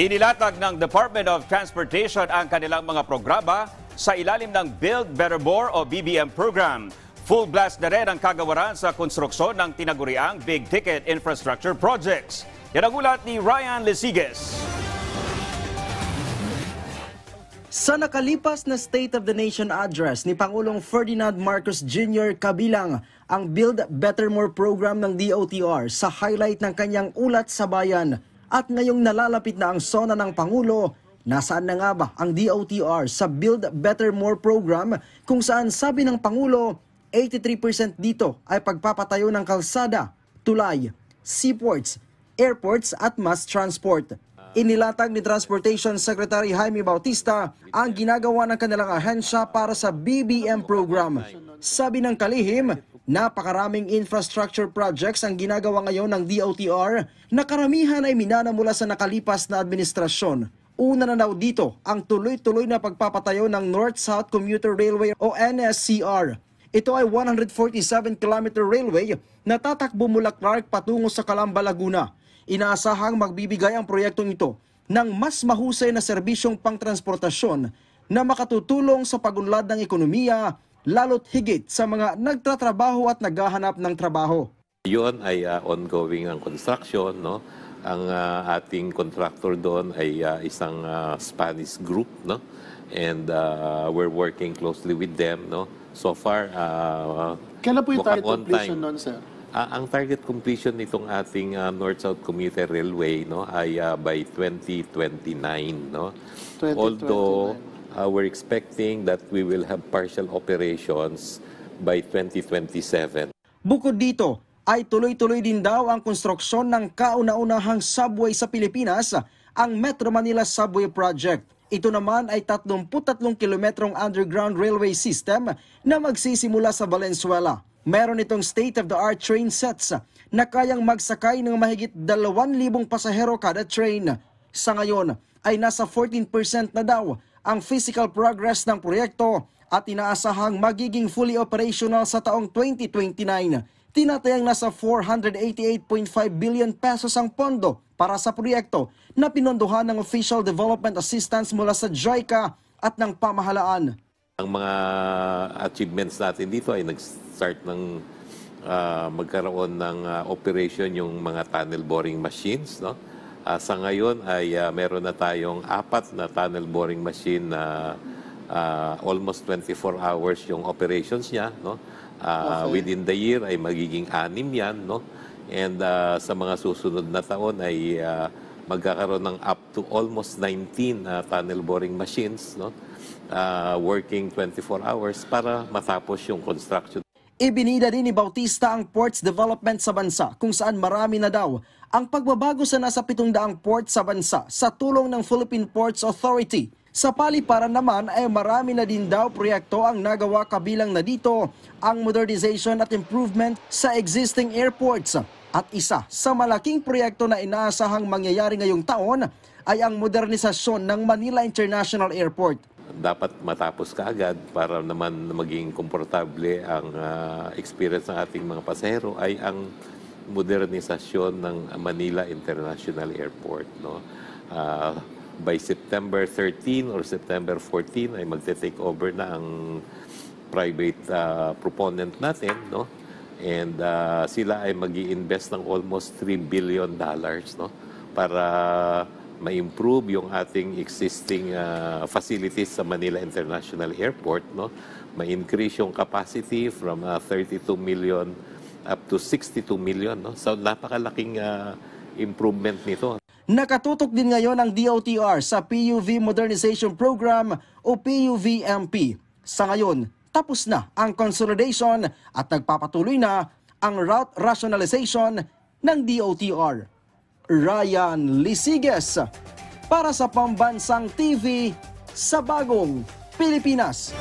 Inilatag ng Department of Transportation ang kanilang mga programa sa ilalim ng Build Better More o BBM program. Full blast na rin ang kagawaran sa konstruksyon ng tinaguriang big ticket infrastructure projects. Yan ang ulat ni Ryan Lesiges. Sa nakalipas na State of the Nation address ni Pangulong Ferdinand Marcos Jr. kabilang ang Build Better More program ng DOTR sa highlight ng kanyang ulat sa bayan at ngayong nalalapit na ang sona ng Pangulo, nasaan na nga ba ang DOTR sa Build Better More program kung saan sabi ng Pangulo 83% dito ay pagpapatayo ng kalsada, tulay, seaports, airports at mass transport. Inilatag ni Transportation Secretary Jaime Bautista ang ginagawa ng kanilang ahensya para sa BBM program. Sabi ng kalihim, napakaraming infrastructure projects ang ginagawa ngayon ng DOTR na karamihan ay minana mula sa nakalipas na administrasyon. Una na daw dito ang tuloy-tuloy na pagpapatayo ng North-South Commuter Railway o NSCR. Ito ay 147-kilometer railway na tatakbo mula Clark patungo sa Calamba, Laguna. Inaasahang magbibigay ang proyektong ito ng mas mahusay na serbisyong pangtransportasyon na makatutulong sa pagunlad ng ekonomiya, lalo't higit sa mga nagtatrabaho at naghahanap ng trabaho. Yun ay uh, ongoing ang construction, no? Ang uh, ating contractor doon ay uh, isang uh, Spanish group, no? And uh, we're working closely with them, no? So far, uh, Kailan po yung target on completion nun, sir? Ah, ang target completion nitong ating uh, North-South Commuter Railway no ay uh, by 2029 no. 2029. Although uh, we're expecting that we will have partial operations by 2027. Bukod dito, ay tuloy-tuloy din daw ang konstruksyon ng kauna-unahang subway sa Pilipinas, ang Metro Manila Subway Project. Ito naman ay 33 kilometrong underground railway system na magsisimula sa Valenzuela. Meron itong state-of-the-art train sets na kayang magsakay ng mahigit 2,000 pasahero kada train. Sa ngayon ay nasa 14% na daw ang physical progress ng proyekto at inaasahang magiging fully operational sa taong 2029. Tinatayang nasa 488.5 billion pesos ang pondo para sa proyekto na pinondohan ng Official Development Assistance mula sa JICA at ng pamahalaan. Ang mga achievements natin dito ay nag-start ng ah, magkaroon ng ah, operation yung mga tunnel boring machines. No? Ah, sa ngayon ay ah, meron na tayong apat na tunnel boring machine na ah, almost 24 hours yung operations niya. No? Ah, Okay. Within the year ay magiging anim yan. No? And ah, sa mga susunod na taon ay ah, magkakaroon ng up to almost 19 ah, tunnel boring machines. No? uh, working 24 hours para matapos yung construction. Ibinida din ni Bautista ang ports development sa bansa kung saan marami na daw ang pagbabago sa nasa 700 port sa bansa sa tulong ng Philippine Ports Authority. Sa paliparan naman ay marami na din daw proyekto ang nagawa kabilang na dito ang modernization at improvement sa existing airports. At isa sa malaking proyekto na inaasahang mangyayari ngayong taon ay ang modernisasyon ng Manila International Airport. Dapat matapos kaagad para naman maging komportable ang uh, experience ng ating mga pasahero ay ang modernisasyon ng Manila International Airport. No? Uh, by September 13 or September 14 ay magte-take over na ang private uh, proponent natin. No? And uh, sila ay mag invest ng almost 3 billion dollars no? para ma-improve yung ating existing uh, facilities sa Manila International Airport, no? Ma-increase yung capacity from uh, 32 million up to 62 million, no? So napakalaking uh, improvement nito. Nakatutok din ngayon ang DOTR sa PUV Modernization Program o PUVMP. Sa ngayon, tapos na ang consolidation at nagpapatuloy na ang route rationalization ng DOTR. Ryan Lisiges para sa Pambansang TV sa Bagong Pilipinas.